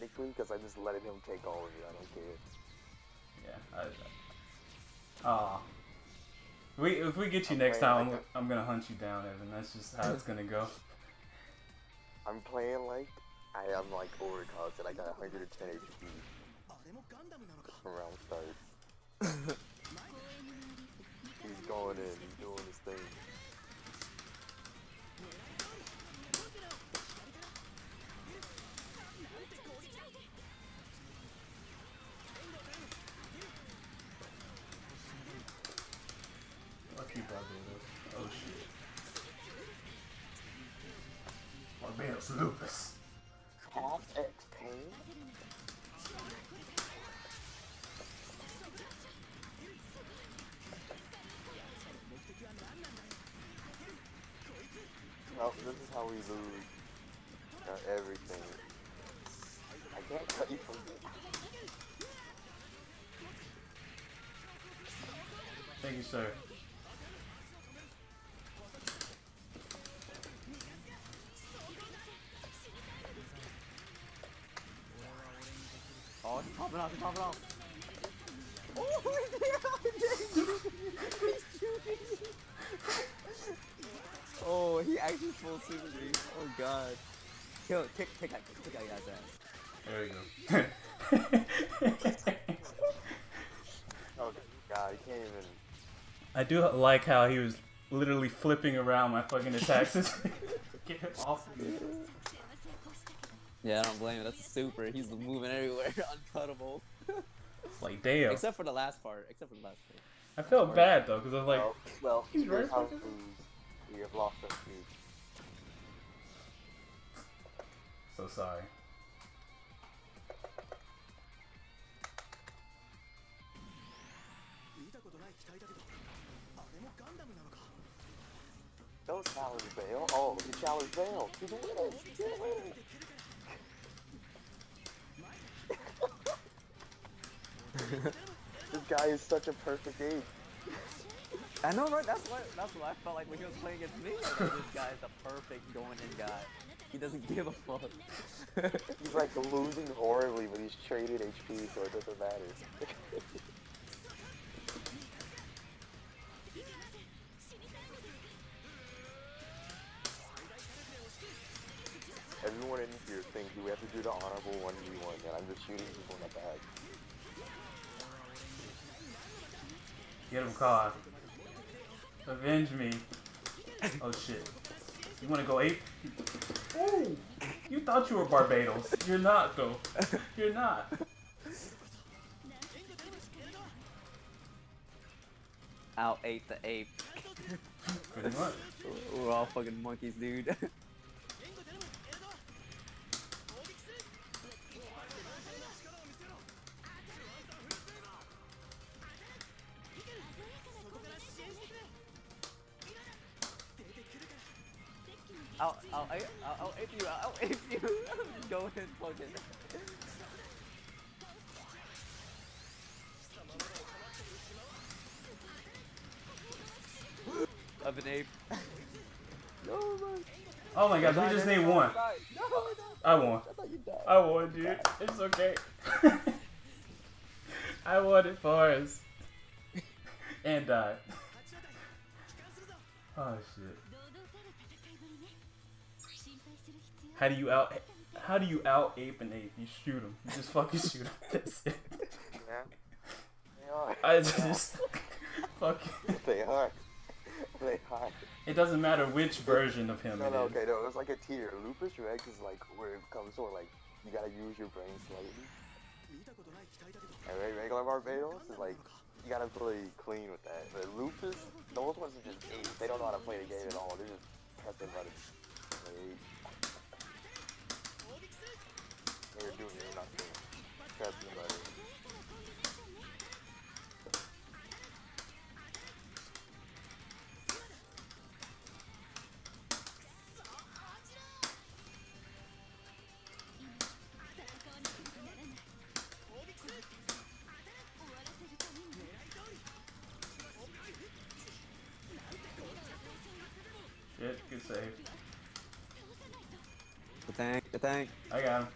technically because I'm just letting him take all of you. I don't care. Yeah. I, Aw. Uh, we if we get you I'm next time, like I'm, I'm gonna hunt you down, Evan. That's just how it's gonna go. I'm playing like I am like overconfident. I got 110 HP from round start. he's going in. He's doing his thing. Barbatos lupus. Half X pain. Well, this is how we lose uh, everything. I can't cut you from here. Thank you, sir. Oh, he's popping off, he's popping off. Oh, he actually full super me. Oh god. Kill, kick, kick that, kick that guy's ass. There we go. Oh god, you can't even. I do like how he was literally flipping around my fucking attacks. Get him off of me. Yeah, I don't blame him. That's a super. He's moving everywhere, uncuttable. Like, damn. Except for the last part. Except for the last part. I felt bad though, because I was like, well, well he's here's right how fucking- we, we have lost our speed. so sorry. Don't challenge Bale. Oh, he challenged Bale. He's a winner. He's a this guy is such a perfect ape. I know, right? That's what that's what I felt like when he was playing against me. Like, this is the perfect going in guy. He doesn't give a fuck. He's like losing horribly, but he's traded HP, so it doesn't matter. Caught. Avenge me. Oh shit. You wanna go ape? Ooh! You thought you were Barbatos. You're not though. You're not. Out ate the ape. Pretty much. We're all fucking monkeys, dude. I'll, I'll, I'll, I'll ape you, I'll ape you. Go ahead, fucking. Of an ape. no, man. Oh my gosh, we just need one. No, no. I won. I. I won, dude. It's okay. I won it for us. and died. Oh shit. How do you out? How do you out ape an ape? You shoot him. You just fucking shoot him. That's it. Yeah. They are. I just fucking. they are. They are. It doesn't matter which version of him No, no, okay, no, it was like a tier. Lupus Rex is like where it comes sort like you gotta use your brain slightly. And regular Barbatos is like you gotta play clean with that. But Lupus, those ones are just eight. They don't know how to play the game at all. They're just pressing buttons. Like, they're doing it, not doing it. Pressing buttons. Shit, good save. The tank, the tank. I got him.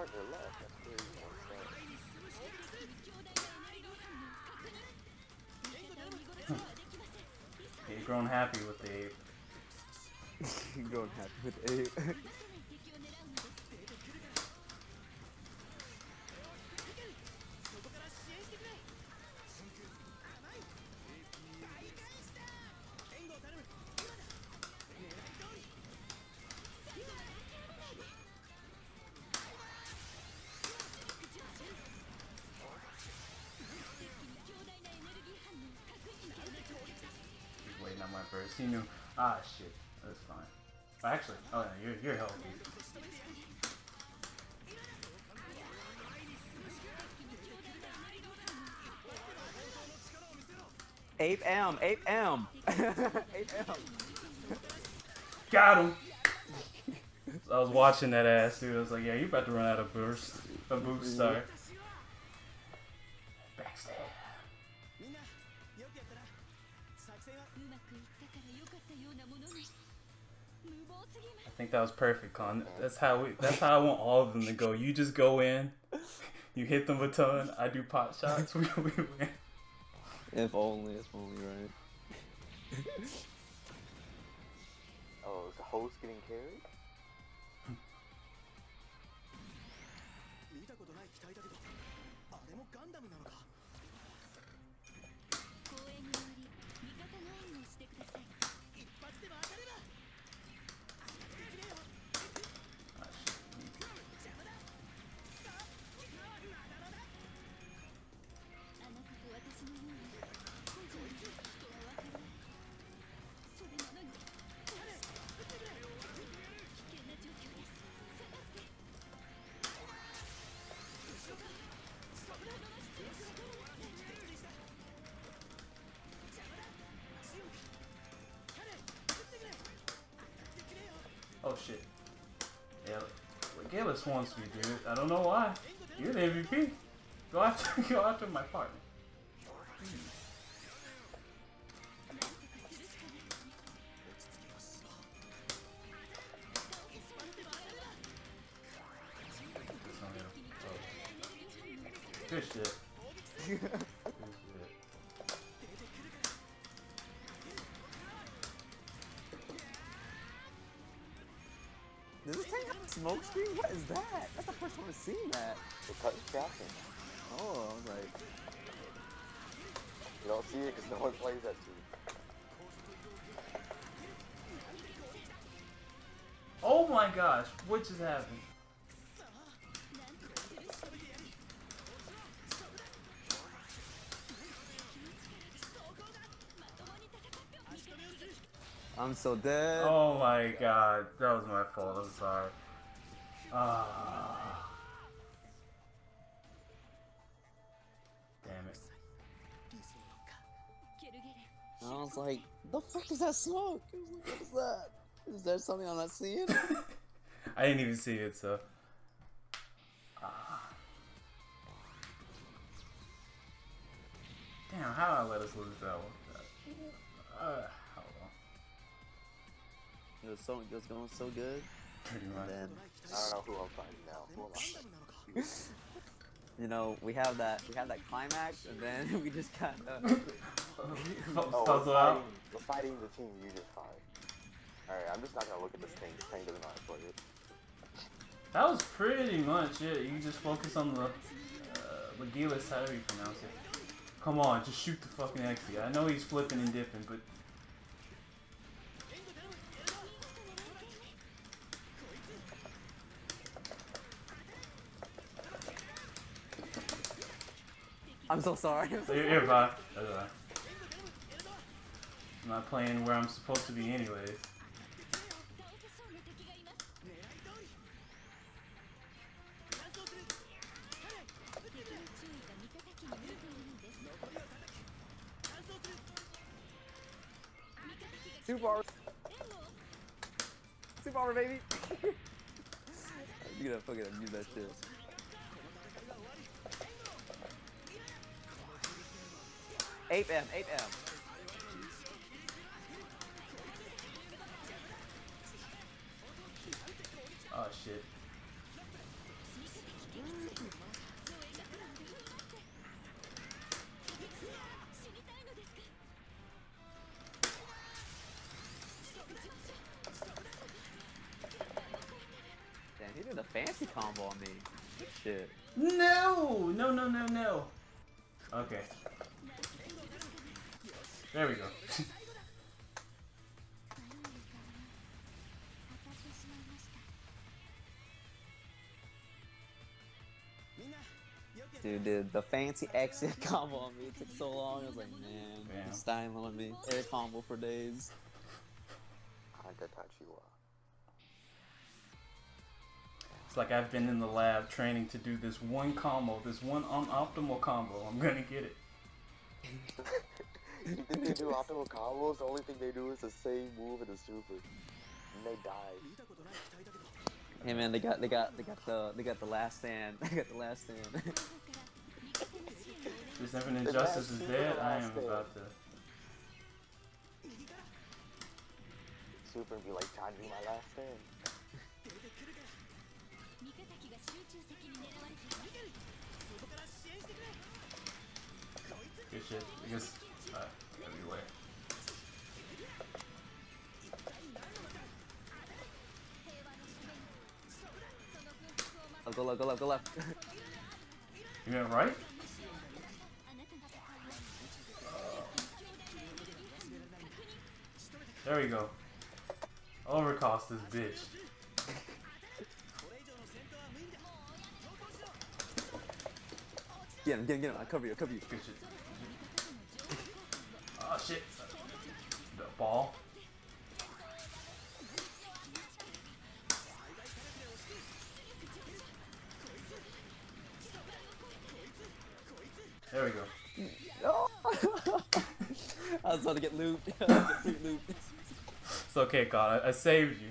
My partner left. That's crazy. He's grown happy with the ape. grown happy with the ape. first. He knew, ah, shit, that's fine. Actually, oh yeah, you're, you're healthy. Ape M, Ape M, Ape M. Got him. so I was watching that ass, dude. I was like, yeah, you about to run out of burst, a boost star. Think that was perfect, Con. That's how we. That's how I want all of them to go. You just go in, you hit them a ton. I do pot shots. We, we win. If only, if only, right? oh, is the host getting carried? Oh shit. Yeah, Gillis wants me, dude. I don't know why. You're the MVP. Go after, go after my partner. That? That's the first time I've seen that. The touch tracking. Oh, I was like... You don't see it because no one plays that too. Oh my gosh, what just happened? I'm so dead. Oh my god, that was my fault. I'm sorry. Ah. Damn it. I was like, the fuck is that smoke? Like, what is that? Is there something I'm not seeing? I didn't even see it, so. Ah. Damn, how did I let us lose that one? Uh, it was so it was going so good. Pretty much. Then, I don't know who I'm fighting now. Who am I? you know, we have that we have that climax, and then we just kind of. oh, we're fighting, we're fighting the team you just fought. Alright, I'm just not gonna look at this thing. This thing doesn't know how to play it. That was pretty much it. You just focus on the uh, Legilis, however you pronounce it. Come on, just shoot the fucking Exia. I know he's flipping and dipping, but I'm so sorry. I'm so you're, you're fine. That's fine. I'm not playing where I'm supposed to be anyways. Super power. Super power, baby. you gonna fucking abuse that shit. 8M, 8M. Oh shit. Damn, he did a fancy combo on me. Shit. No! No, no, no, no. Okay. There we go. Dude, dude, the fancy exit combo on me it took so long. I was like, man, Damn. styling on me. Air combo for days. It's like I've been in the lab training to do this one combo, this one unoptimal combo. I'm gonna get it. you think they do optimal combos? The only thing they do is the same move in the super. And they die. Hey man, they got they got they got the they got the last stand. They got the last stand. This Infinite Justice is dead. I am about to. Super and be like, time to be my last stand. Good shit. I guess uh, everywhere. Oh, go left, go left, go left. You went right? There we go. Overcost this bitch. Get him, get him, get him. I cover you, I cover you. Good shit. Oh shit. The ball. There we go. I was about to get looped. I was about to get looped. It's okay, God. I, I saved you.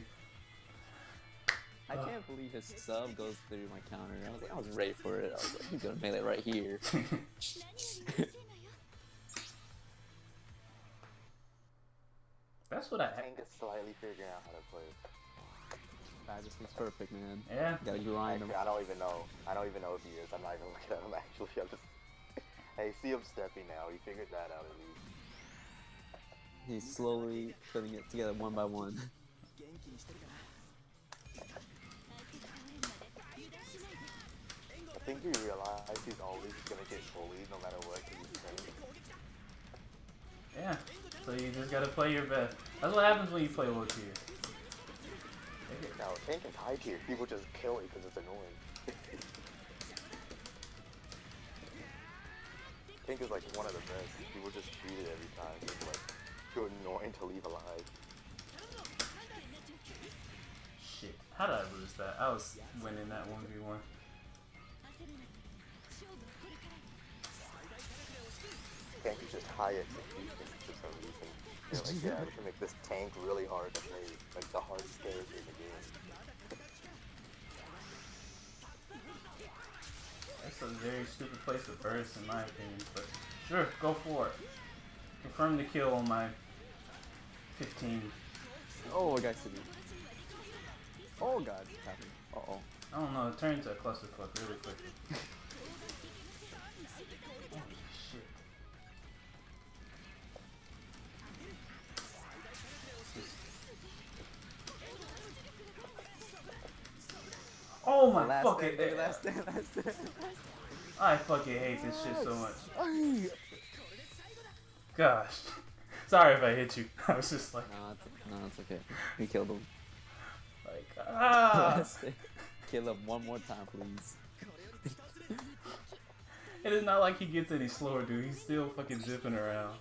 I can't believe his sub goes through my counter. I was like, I was ready for it. I was like, he's gonna melee right here. slightly figuring out how to play. That just looks perfect, man. Yeah. Gotta grind him. I don't even know. I don't even know if he is. I'm not even looking at him actually. I'm just. Hey, see him stepping now. He figured that out at least. He's slowly putting it together one by one. I think he realized he's always gonna get bullied no matter what he's training. Yeah. So you just gotta play your best. That's what happens when you play low tier. Now, tank and high tier, people just kill it because it's annoying. tank is like one of the best. People just beat it every time. It's like too annoying to leave alive. Shit. How did I lose that? I was winning that 1v1. Tank is just high execution for some reason. They're like, yeah, we should make this tank really hard to play. Like the hardest character in the game. That's a very stupid place to burst, in my opinion. But sure, go for it. Confirm the kill on my 15. Oh, I got to me. Oh god, it's happening. Uh oh. I don't know. It turned into a clusterfuck really quickly. Oh my Last fucking! stand, baby, last stand, last stand. I fucking hate this shit so much. Gosh. Sorry if I hit you. I was just like, No, it's, no, it's okay. We killed him. like ah. Last stand. Kill him one more time, please. it is not like he gets any slower, dude. He's still fucking zipping around.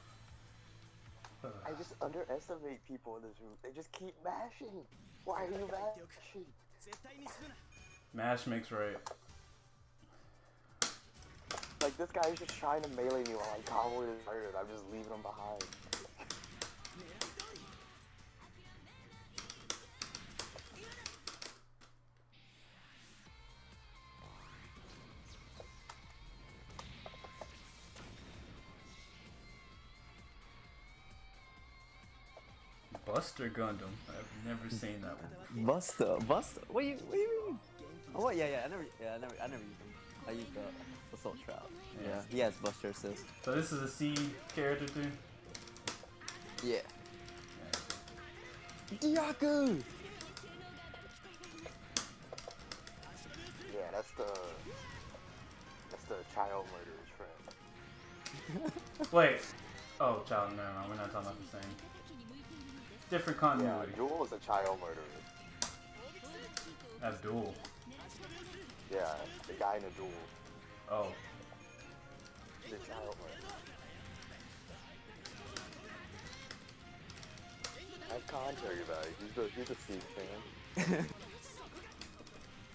I just underestimate people in this room. They just keep mashing. Why are you mashing? Mash makes right. Like this guy is just trying to melee me while I'm comboing his murdered. I'm just leaving him behind. Buster Gundam. I've never seen that one. Buster, Buster. What do you, what do you mean? Oh, what? Yeah, yeah. I never, yeah, I never, I never used him. I used the Assault Shroud. Yeah. Yeah, he has Buster assist. So this is a C character too? Yeah. Dearka! Yeah, that's the that's the child murderer's friend. Wait. Oh, child. No, no, we're not talking about the same. Different continuity. Yeah, continuity. Jewel is a child murderer. Abdul. Yeah, the guy in the duel. Oh. The child murderer. Have contrary about it. He's a he's a Steve fan.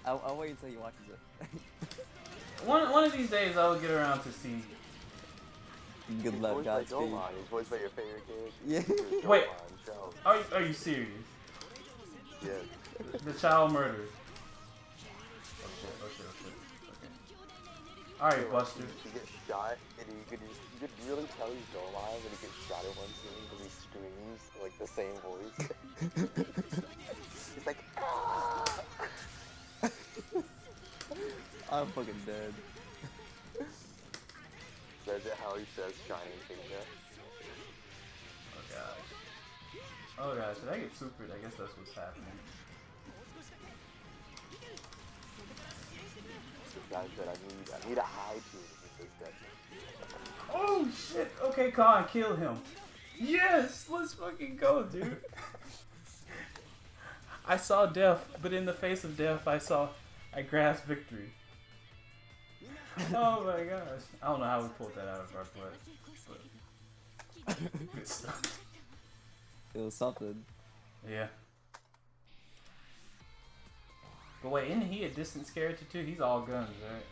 I'll, I'll wait until he watches it. One, one of these days, I will get around to see. Good luck, Godspeed. Domon. He's voiced by your favorite kid. Yeah. Wait. Domon, Shell. Are, are you serious? Yeah. The child murder. Alright, Buster. He gets shot, and you could just, you could really tell he's Domon when he gets shot at one scene because he screams like the same voice. he's like, ah! I'm fucking dead. Says it how he says shining finger. Oh gosh. Oh gosh, did I get supered? I guess that's what's happening. This guy said, I need, I need a high tune to this death. Oh shit! Okay, Khan, kill him. Yes! Let's fucking go, dude. I saw death, but in the face of death, I saw, I grasped victory. Oh my gosh. I don't know how we pulled that out of our butt, but good stuff. It was something. Yeah. But wait, isn't he a distant character too? He's all guns, right?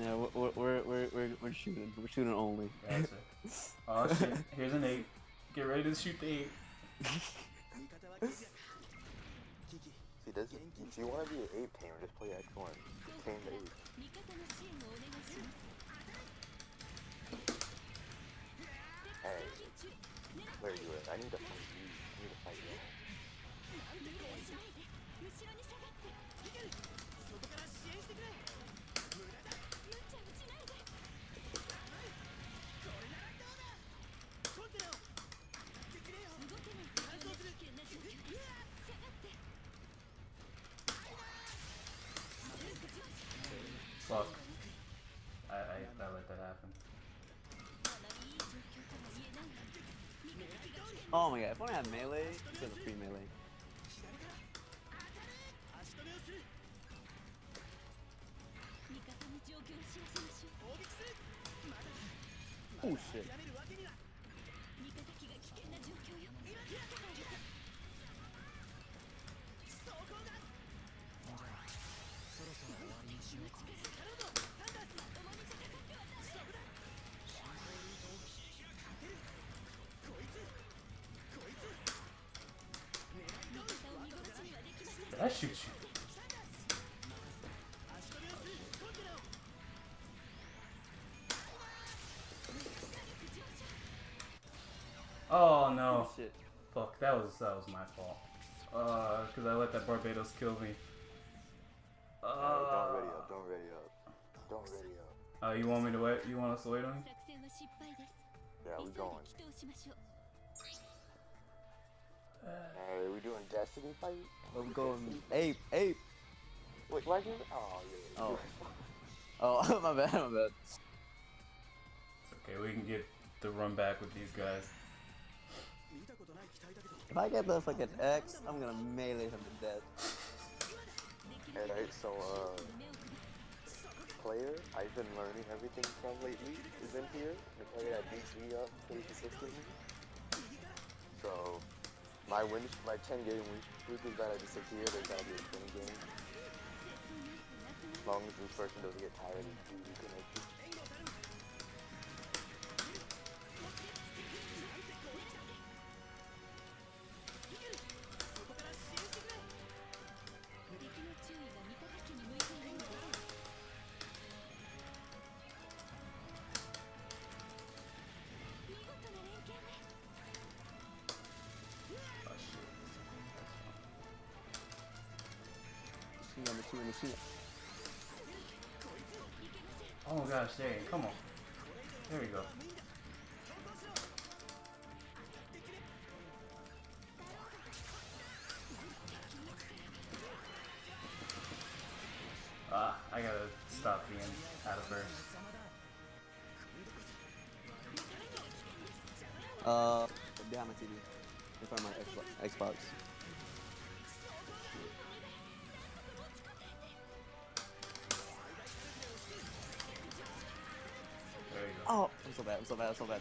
Yeah, we're we're we're we're, we're shooting. We're shooting only. Gotcha. oh shit, here's an eight. Get ready to shoot the eight. See, does if you want to be an ape tamer, just play X1. Tame the ape. Hey, where are you at? I need to Oh my god! If only I had melee instead of free melee. Shoot you? Oh no. Oh shit! Fuck, that was that was my fault. Uh, cause I let that Barbatos kill me. Uh, Alright, don't ready up. Don't ready up. Don't ready up. uh, you want me to wait? You want us to wait on you? Yeah, we going. We doing Destiny fight? I'm going ape, ape. Wait, why'd you? Oh, yeah. Oh. Oh, my bad, my bad. It's okay, we can get the run back with these guys. If I get the fucking X, I'm gonna melee him to death. Alright, so, uh, player I've been learning everything from lately is in here. The player that beats me up pretty consistently. So, my win, my 10 game win streak is that I just sit here, there's gotta be a 20 game. As long as this person doesn't get tired. Machine gun, machine gun, machine gun. Oh gosh, dang, come on. There we go. Uh, I gotta stop being out of burst. Uh, behind my TV. In front of my Xbox. Oh, I'm so bad. I'm so bad. I'm so bad.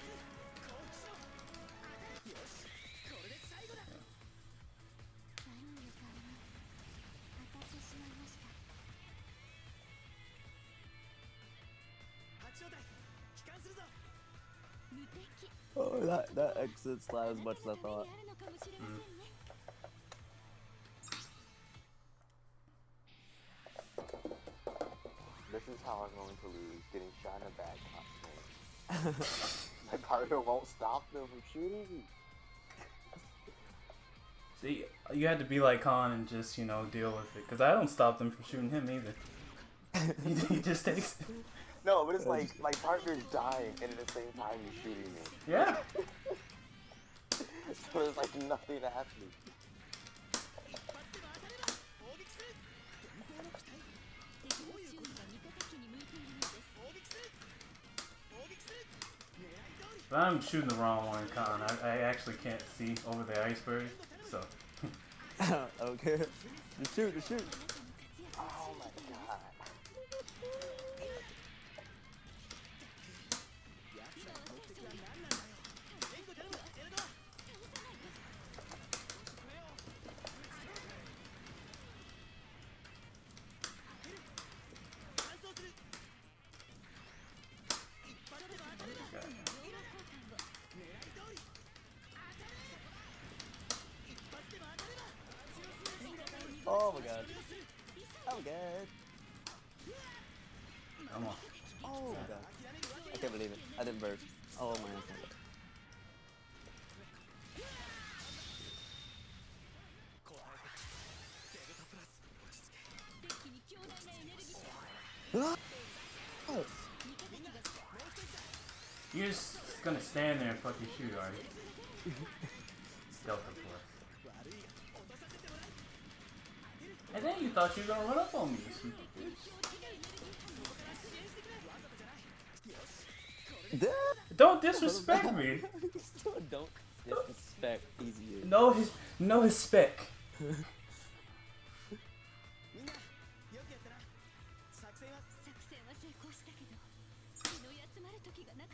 Oh, that that exit's not as much as I thought. This is how I'm going to lose, getting shot in the back constantly. My partner won't stop them from shooting me. See, you had to be like Khan and just, you know, deal with it. Because I don't stop them from shooting him either. he, he just takes it. No, but it's like my partner's dying and at the same time he's shooting me. Yeah. so there's like nothing happening. I'm shooting the wrong one, Khan. I, I actually can't see over the iceberg. So, okay. Just shoot, just shoot. You're just gonna stand there and fucking shoot, are you? Delta Force. And then you thought you were gonna run up on me, you. Don't disrespect me. Don't disrespect easier. No his no his spec.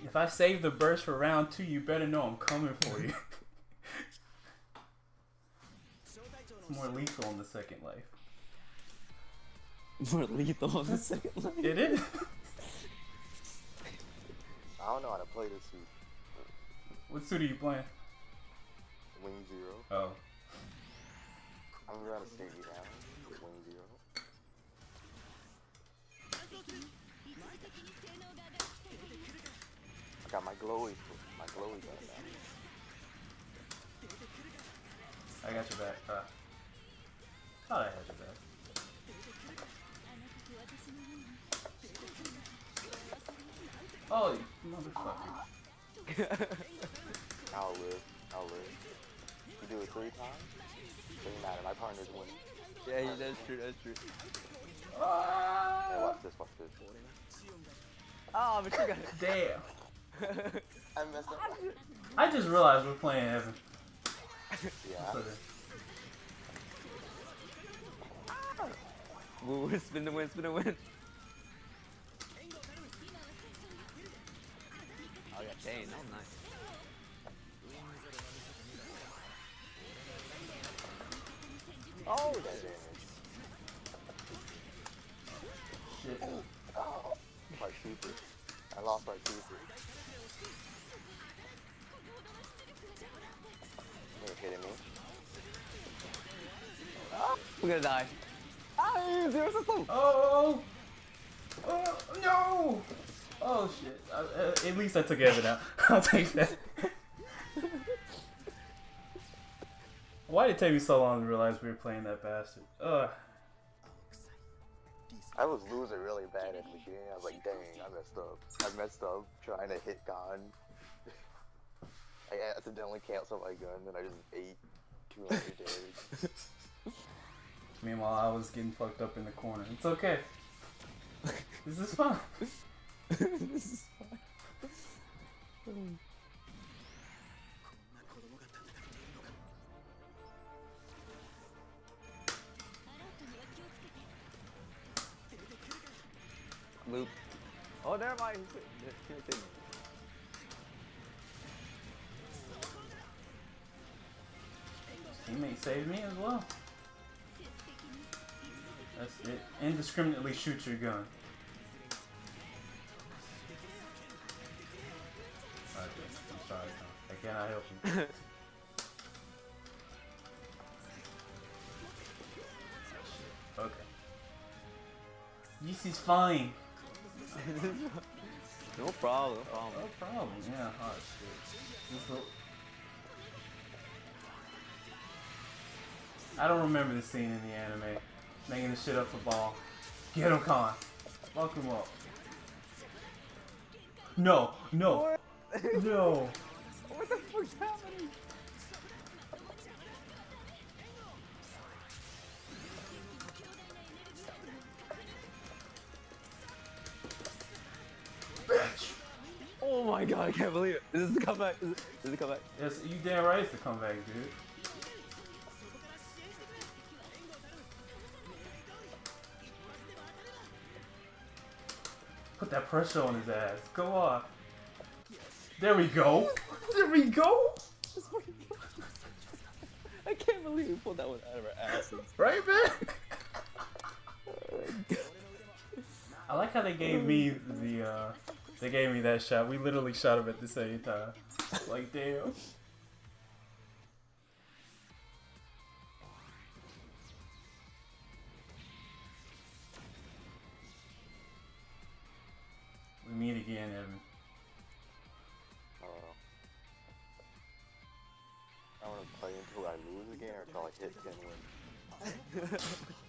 If I save the burst for round two, you better know I'm coming for you. it's more lethal in the second life. More lethal in the second line. It is. I don't know how to play this suit. What suit are you playing? Wing Zero. Oh. I'm gonna stay down with got my glowy, my glowy gun now. I got your back. Uh, thought I had your back. Oh, you motherfucker. I'll live. I'll live. You do it three times? Doesn't matter. My partner's winning. Yeah, he- that's true, that's true. Hey, Ah, watch this. Watch this. Oh, but you got it. damn. I messed up. I just realized we're playing Evan. Yeah. So the- Woo, spin the win, spin the win. Oh, yeah, Jane, that was nice. Oh, that damage. Shit. Oh, my super. I lost my super. Kidding me? We're gonna die. Ah, zero system. Oh, oh, no! Oh shit! Uh, uh, at least I took Evan out. I'll take that. Why did it take me so long to realize we were playing that bastard? Ugh. I was losing really bad at the beginning. I was like, dang, I messed up. I messed up trying to hit Gon. I accidentally canceled my gun and I just ate 200 damage. Meanwhile, I was getting fucked up in the corner. It's okay. This is fun. this is fun. Loop. Oh, never mind. Teammate saved me as well. That's it. Indiscriminately shoot your gun. Okay, I'm sorry. I cannot help you. okay. This is fine. no problem. No problem. No problem. Yeah. Oh shit. I don't remember this scene in the anime. Making the shit up for ball. Get him, Khan. Fuck him up. No, no, no. what the fuck's happening? Bitch. Oh my god, I can't believe it. Is this the comeback? Is, it, is the comeback? Yes, you damn right it's the comeback, dude. Put that pressure on his ass. Go on. There we go. There we go. I can't believe we pulled that one out of our asses. Right, man? I like how they gave me the, uh, they gave me that shot. We literally shot him at the same time. Like, damn. Meet again, Evan. Uh, I want to play until I lose again or until I hit 10 wins.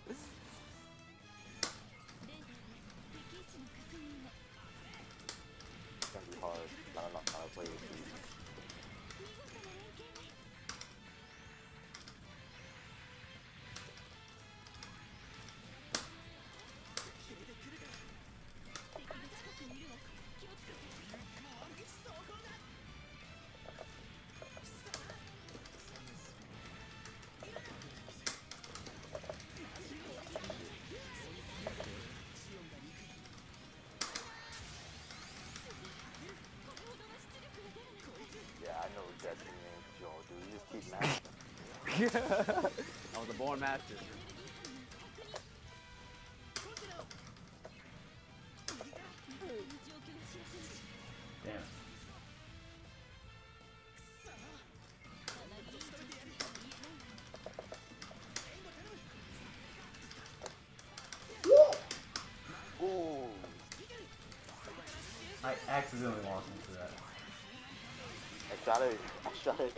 I was a born master. Damn. Ooh. I accidentally lost into that. I shot it. I shot it.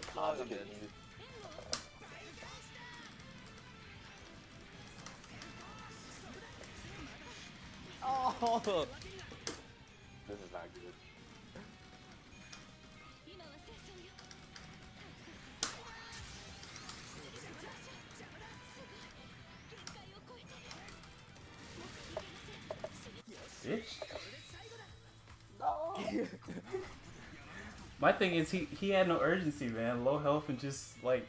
This is not good. My thing is he he had no urgency, man. Low health and just like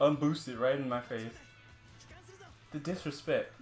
unboosted right in my face. The disrespect.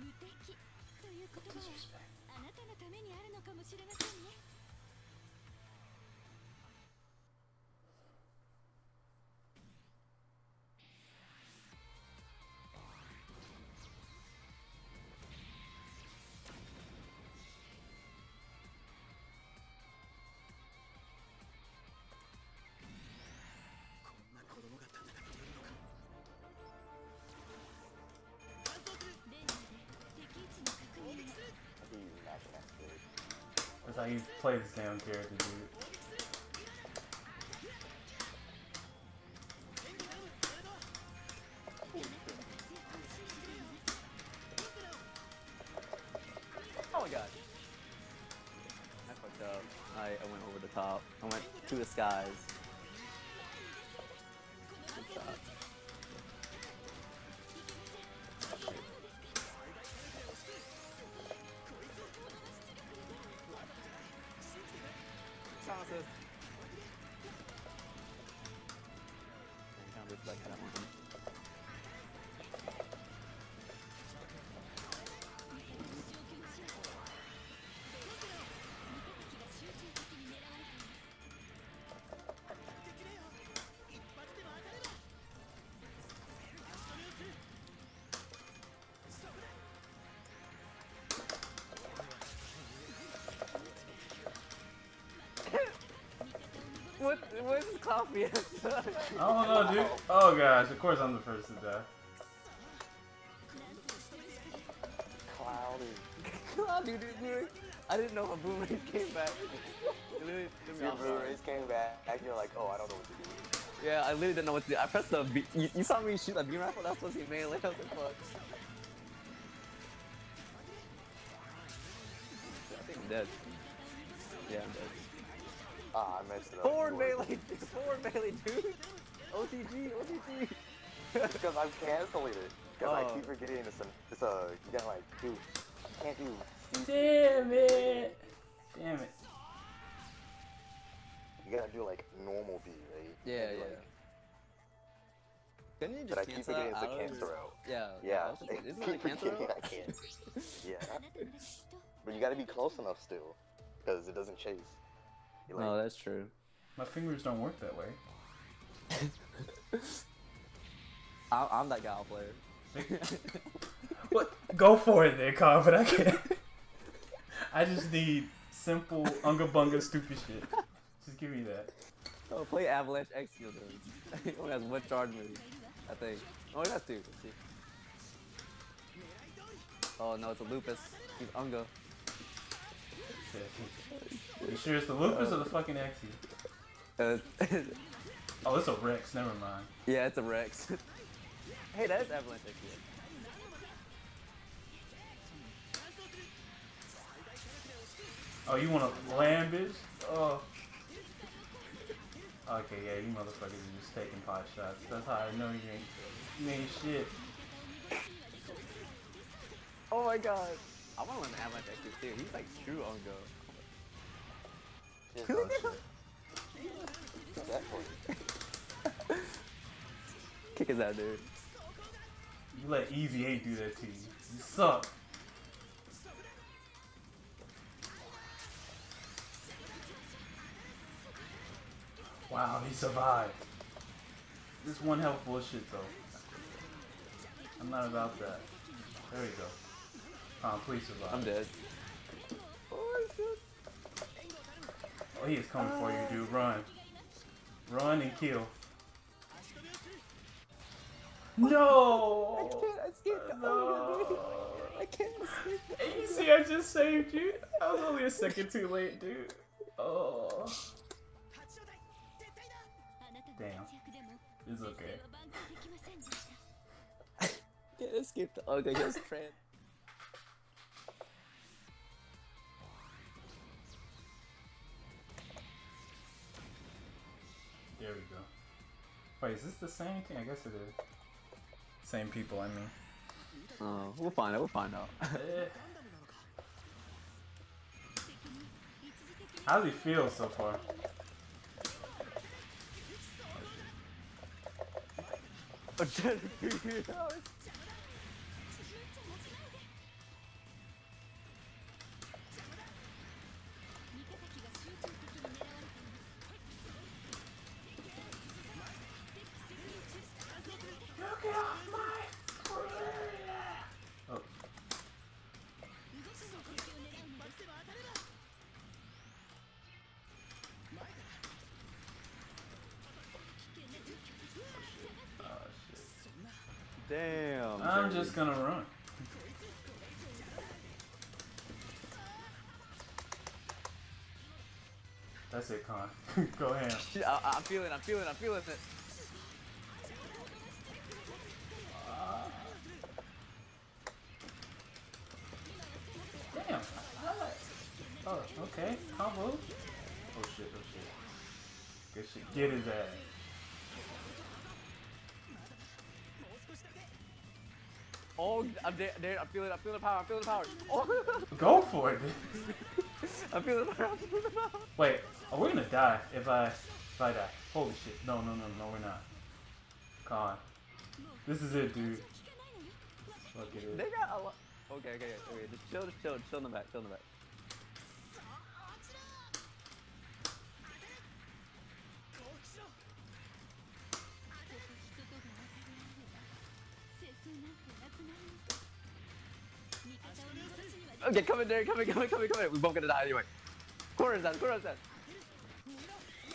You play this damn character, dude. What? Where's his coffee? at? I don't know, dude. Oh gosh, of course I'm the first to die. Cloudy. Cloudy, dude, dude. I didn't know if Boomerang came back. It literally threw me Your off blue rays came back, and you're like, oh, I don't know what to do. Yeah, I literally didn't know what to do. I pressed the. B- you, you saw me shoot that beam rifle. That's supposed to be melee. I was like, fuck. I think I'm dead. Forward melee, four melee, dude. OTG, OTG. because I'm canceling it. Because oh. I keep oh. forgetting it's a, it's a, you gotta like, dude, I can't do. Damn it! Damn it. You gotta do like normal B, right? Yeah, yeah. Like, couldn't you just but I keep forgetting it's a cancer out. Yeah. Yeah. Just, like, isn't it a cancer I can't. yeah. but you gotta be close enough still, because it doesn't chase. Like, no, that's true. My fingers don't work that way. I'm, I'm that guy player. What? Go for it there, Kyle, but I can't. I just need simple unga bunga stupid shit. Just give me that. oh, play Avalanche X Shield. Only has one charge move, I think. Oh, he has two. Let's see. Oh no, it's a Lupus. He's Unga. You sure it's the lupus or the fucking Axie? Uh, Oh, it's a Rex. Never mind. yeah, it's a Rex. hey, that is Avalanche X Shield. Oh, you want to land, bitch? Oh. Okay, yeah, you motherfuckers are just taking pot shots. That's how I know you ain't, you ain't shit. Oh my god. I want to learn Avalanche X Shield too. He's like true Unga. just don't shoot. Definitely. Kick his out, dude. You let Ez8 do that to you. You suck. Wow, he survived. This one health bullshit though. I'm not about that. There you go. Tom, please survive. I'm dead. Oh, he is coming for you, dude. Run. Run and kill. No! I can't escape the no. Oh, I can't escape You see, I just saved you. I was only a second too late, dude. Oh. Damn. It's okay. can't escape the ogre, he. There we go. Wait, is this the same thing? I guess it is. Same people, I mean. Oh, we'll find out. We'll find out. How does he feel so far? Trying Damn. I'm dirty. just gonna run. That's it, Con. Go ahead. I, I'm feeling. I'm feeling. I'm feeling it. Damn. Oh, okay. Combo. Oh shit, oh shit. Good shit. Get his ass. I'm there. there I'm feeling. I'm feeling the power. I'm feeling the power. Oh, Go for it. I'm feeling the power. I'm feeling the power. Wait, Oh, we're gonna die if I if I die. Holy shit! No, no, no, no, we're not. Come on. This is it, dude. Look at They it. got a lot. Okay, okay, okay. Just chill, just chill, just chill in the back, chill in the back. Okay, come in there, come in, come in, come in, come in. We both gonna die anyway. Corner's down, corner's down.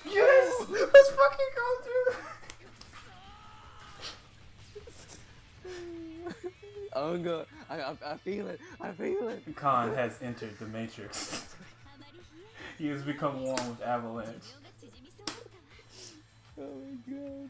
Yes! Let's fucking go, dude. Oh god, I, I, I feel it, I feel it. Khan has entered the Matrix. he has become one with Avalanche. Oh my god.